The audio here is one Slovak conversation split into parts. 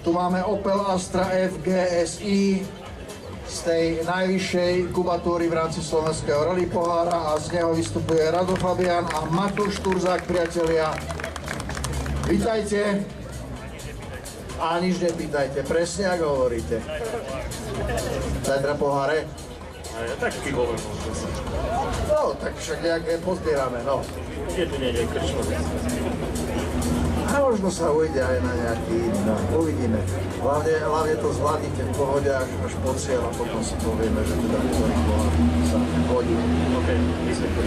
Tu máme Opel Astra F GSI z tej najvyššej kubatúry v rámci Slovenského rally pohára a z neho vystupuje Rado Fabian a Matúš Turzák, priatelia. Vítajte. A nič nepýtajte, presne ako hovoríte. Zajtra poháre? Tak kývové možno sa. No, tak však nejaké pozbierame, no. Je tu niekde krčmo. A možno sa ujde aj na nejaký no, uvidíme. Hlavne, hlavne to zvládnite v pohode až, až po cieľ a potom si povieme, že teda ktorý pohár sa hodí. OK, my sme tu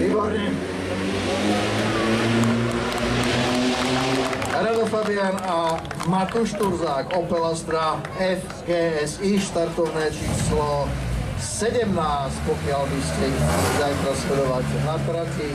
Výborne. Rado Fabian a Matúš Turzák, Opel Astra FGSI, štartovné číslo 17, pokiaľ by ste zajtra sledovať na trati.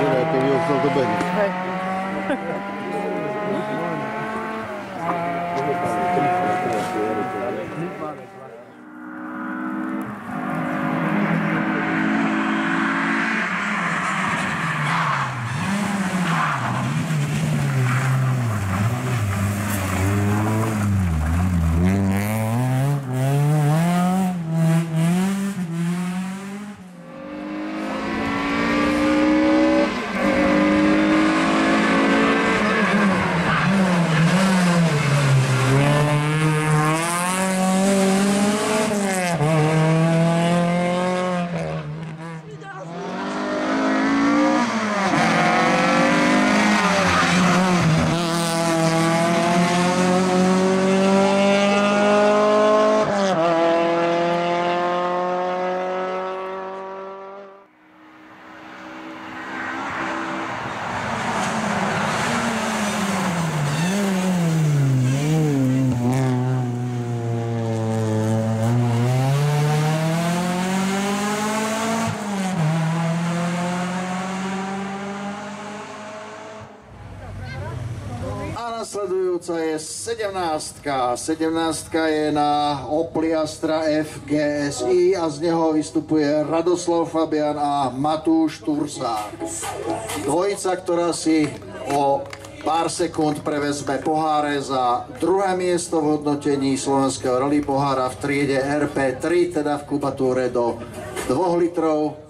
Дозволяйте його здобити. Nasledujúca je 17. 17 je na Opli Astra F GSI a z neho vystupuje Radoslav Fabian a Matúš Tursák. Dvojica, ktorá si o pár sekúnd prevezme poháre za druhé miesto v hodnotení slovenského rally pohára v triede RP3, teda v kubatúre do 2 litrov.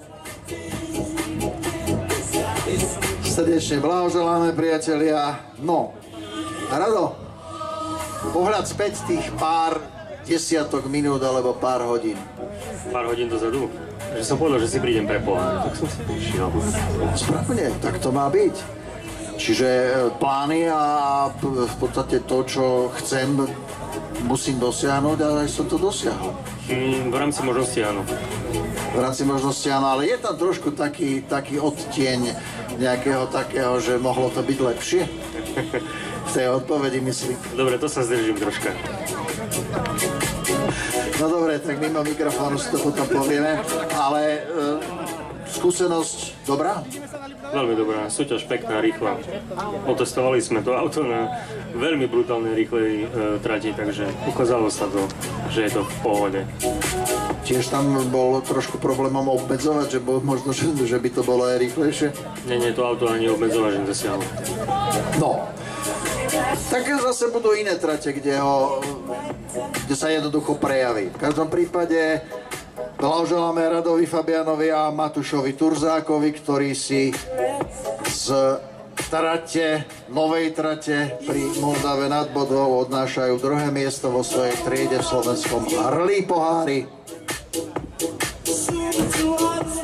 Srdečne blahoželáme, priatelia. No, Rado, pohľad späť tých pár desiatok minút alebo pár hodín. Pár hodín dozadu. Že som povedal, že si prídem pre pohár, tak som si prišiel. Správne, tak to má byť. Čiže e, plány a v podstate to, čo chcem, musím dosiahnuť a aj som to dosiahol. Mm, v rámci možnosti áno. V rámci možnosti áno, ale je tam trošku taký, taký odtieň nejakého takého, že mohlo to byť lepšie. V tej odpovedi myslím. Dobre, to sa zdržím troška. No dobre, tak mimo mikrofónu si to potom povieme, ale e, skúsenosť dobrá? Veľmi dobrá, súťaž pekná, rýchla. Otestovali sme to auto na veľmi brutálnej, rýchlej e, trati, takže ukázalo sa to, že je to v pohode. Tiež tam bol trošku problémom obmedzovať, že bol možno, že, že by to bolo aj rýchlejšie. Nie, nie, to auto ani obmedzovač nedosiahlo. No, tak zase budú iné trate, kde, ho, kde sa jednoducho prejaví. V každom prípade blahoželáme Radovi Fabianovi a Matušovi Turzákovi, ktorí si z trate, novej trate pri Moldave nad Bodvou odnášajú druhé miesto vo svojej triede v slovenskom Rally pohári. Towards